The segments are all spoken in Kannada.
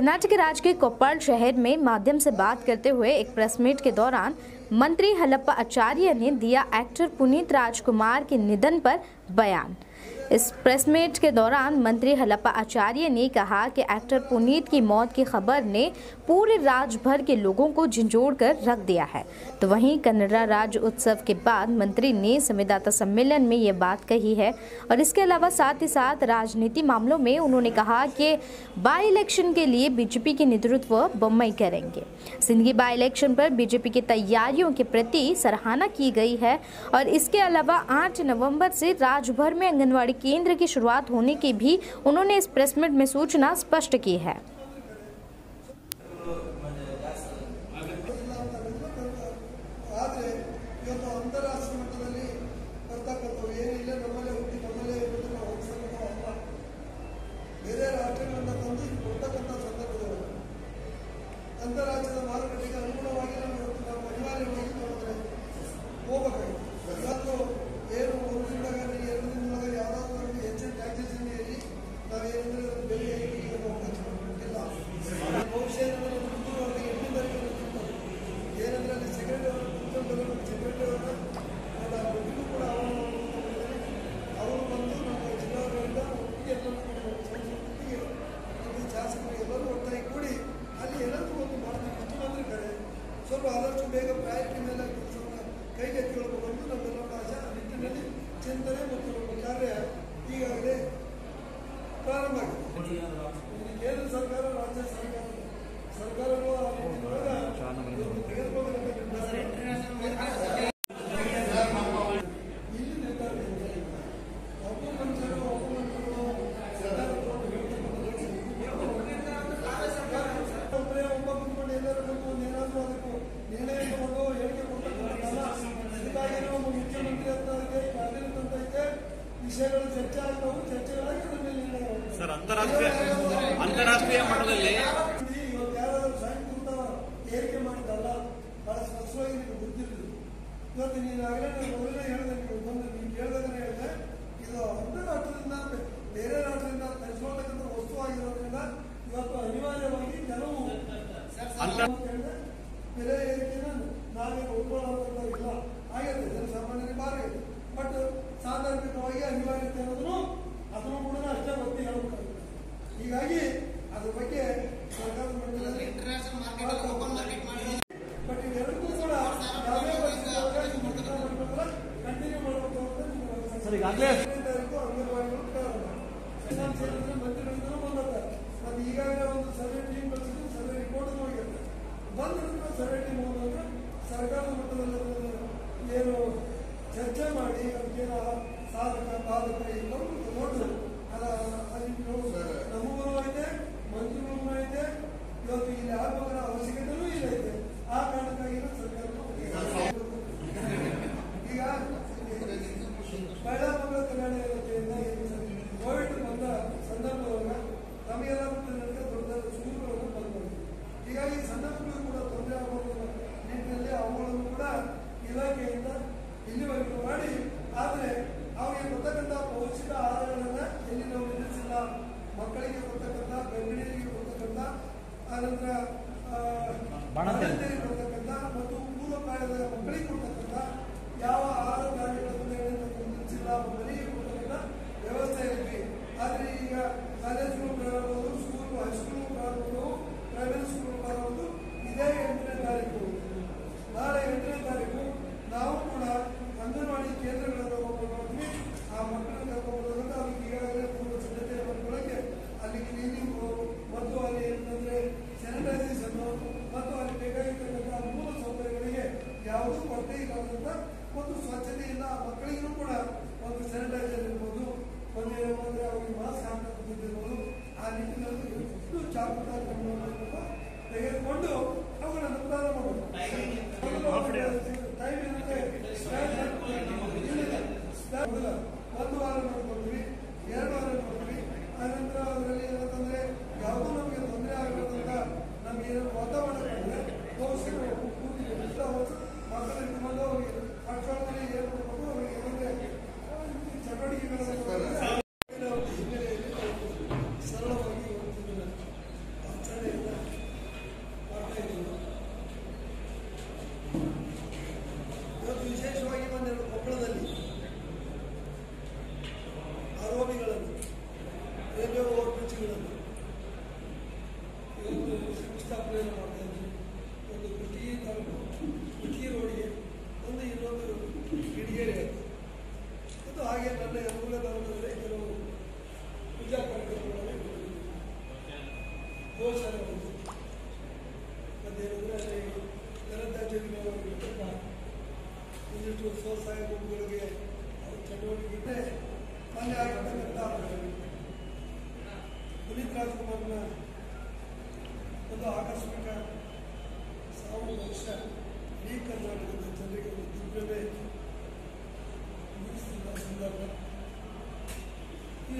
कर्नाटक राज्य के कोप्पल शहर में माध्यम से बात करते हुए एक प्रेस मीट के दौरान मंत्री हलप्पा आचार्य ने दिया एक्टर पुनीत राजकुमार के निधन पर बयान। इस प्रेस मीट के दौरान मंत्री हलप्पा आचार्य ने कहा कि एक्टर पुनीत की मौत की खबर ने पूरे राज्य भर के लोगों को झंझोड़ कर रख दिया है। तो वहीं कन्नड़ा राज्य उत्सव के बाद मंत्री ने संवाददाता सम्मेलन में ये बात कही है और इसके अलावा साथ ही साथ राजनीति मामलों में उन्होंने कहा कि बाई इलेक्शन के लिए बीजेपी के नेतृत्व बम्बई करेंगे। सिंदगी बाई इलेक्शन पर बीजेपी की तैयारियों के प्रति सराहना की गई है और इसके अलावा आठ नवंबर से राज्य भर में आंगनवाड़ी केंद्र की शुरुआत होने की भी उन्होंने इस प्रेस मीट में सूचना स्पष्ट की है। ಬೇಗ ಪ್ರಯಾರಿಟಿ ಮೇಲೆ ಕೆಲಸವನ್ನು ಕೈಗೆ ಅಂತ ನಮ್ಮೆಲ್ಲರ ಆಶೆ ಆ ನಿಟ್ಟಿನಲ್ಲಿ ಚಿಂತನೆ ಮತ್ತು ನಮ್ಮ ಕಾರ್ಯ ಈಗಾಗಲೇ ಪ್ರಾರಂಭ ಆಗಿದೆ. ಕೇಂದ್ರ ಸರ್ಕಾರ ರಾಜ್ಯ ಸರ್ಕಾರ ಸರ್ಕಾರಗಳು ಸರ್, ಅಂತಾರಾಷ್ಟ್ರೀಯ ಅಂತಾರಾಷ್ಟ್ರೀಯ ಮಟ್ಟದಲ್ಲಿ ಇವತ್ತು ಯಾರಾದ್ರೂ ಏರಿಕೆ ಮಾಡಿದ್ದಲ್ಲ ಬಹಳ ಸ್ಪಷ್ಟವಾಗಿ ನಿಮಗೆ ನೀನು ಆಗಲೇ ನಾನು ಮೊದಲೇ ಹೇಳಿದೆ ನೀವು ಬಂದು ಕೇಳಿದ್ರೆ ಹೇಳಿದೆ, ಇದು ಸಾಂದರ್ಭಿಕವಾಗಿ ಅನಿವಾರ್ಯತೆ ಅನ್ನೋದನ್ನು ಅದನ್ನು ಕೂಡ ಅಷ್ಟೇ ಒತ್ತಿ ಹೇಳಬೇಕಾಗುತ್ತೆ ಹೀಗಾಗಿ ಅದ್ರ ಬಗ್ಗೆ ಸರ್ಕಾರದ ಮಟ್ಟದಲ್ಲಿ ಬಟ್ ಇದೆರಡಕ್ಕೂ ಕೂಡ ಯಾವುದೇ ಕಂಟಿನ್ಯೂ ಮಾಡಬೇಕು ಅಂತ ನಿಮ್ಗೆ ಸರ್, ಈಗಾಗ್ಲೇ- ಹದಿನೈದು ತಾರೀಕು ಅಂಗನವಾಡಿಗಳು ಪ್ರಾರಂಭ. ಮಂತ್ರಿಗಳಿಂದಲೂ ಅದು ಈಗಾಗಲೇ ಒಂದು ಸರ್ವೆ ಟೀಮ್ ಕಳಿಸಿದ್ದು ಸರ್ವೆ ರಿಪೋರ್ಟ್ ಹೋಗಿರುತ್ತೆ ಬಂದ ನಂತರ ಸರ್ವೆ ಟೀಮ್ ಹೋದಾಗ ಸರ್ಕಾರದ ಮಟ್ಟದಲ್ಲಿ ಏನು ಚರ್ಚೆ ಮಾಡಿ ಅದಕ್ಕೇನು ಸಾಧಕ ಬಾಧಕ ಎಲ್ಲವೂ ನೋಡಿ ಅದ ಅಲ್ಲಿ ನಮಗೂ ಯಾವುದೂ ಕೊರತೆ ಇಲ್ಲದಂತ ಒಂದು ಸ್ವಚ್ಛತೆಯಿಂದ ಮಕ್ಕಳಿಗೂ ಕೂಡ ಒಂದು ಸ್ಯಾನಿಟೈಸರ್ ಇರ್ಬೋದು, ಒಂದು ಏನಂದ್ರೆ ಅವರಿಗೆ ಮಾಸ್ಕ್ ಹಾಕಿರ್ಬೋದು ಆ ನಿಟ್ಟಿನಲ್ಲಿ ಎಷ್ಟು ಜಾಗೃತ ತೆಗೆದುಕೊಂಡು ಸಂಸ್ಥೆಗಳನ್ನು ಒಂದು ಕುಟಿ ತಾಲೂಕು ಕುಟಿ ರೋಡಿಗೆ ಒಂದು ಇನ್ನೊಂದು ಕಿಡಿಗೇರಿ ಅಂತ ಮತ್ತು ಹಾಗೆ ನನ್ನ ಅನುಕೂಲದವರಲ್ಲೇ ಕೆಲವು ಪೂಜಾ ಕಾರ್ಯಕ್ರಮಗಳನ್ನು ಗೋಶಾಲೆ ಒಂದು ಮತ್ತೇನೆಂದರೆ ಅಲ್ಲಿ ಘನತ್ಯಾಜ್ಯ ವಿನಿಯೋಗ ಒಂದಿಷ್ಟು ಸ್ವಸಹಾಯ ಗುಂಪುಗಳಿಗೆ ಚಟುವಟಿಕೆ ಮೊನ್ನೆ ಆಗಿರ್ತಕ್ಕಂಥ ಪುನೀತ್ ರಾಜ್ಕುಮಾರ್ನ ಒಂದು ಆಕಸ್ಮಿಕ ಸಾವು ಬಹುಶಃ ಇಡೀ ಕರ್ನಾಟಕದ ಜನರಿಗೆ ಒಂದು ದಿಗ್ಭ್ರಮೆ ಮೂಡಿಸಿದ ಸಂದರ್ಭ. ಈ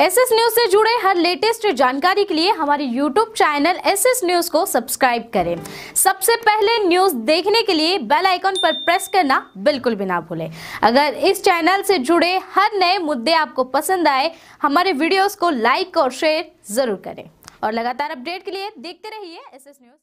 एस एस न्यूज़ से जुड़े हर लेटेस्ट जानकारी के लिए हमारे YouTube channel S S news को सब्सक्राइब करें। सबसे पहले न्यूज़ देखने के लिए बेल आइकॉन पर प्रेस करना बिल्कुल भी ना भूलें। अगर इस चैनल से जुड़े हर नए मुद्दे आपको पसंद आए, हमारे वीडियोस को लाइक और शेयर ज़रूर करें। और लगातार अपडेट के लिए देखते रहिए एस न्यूज़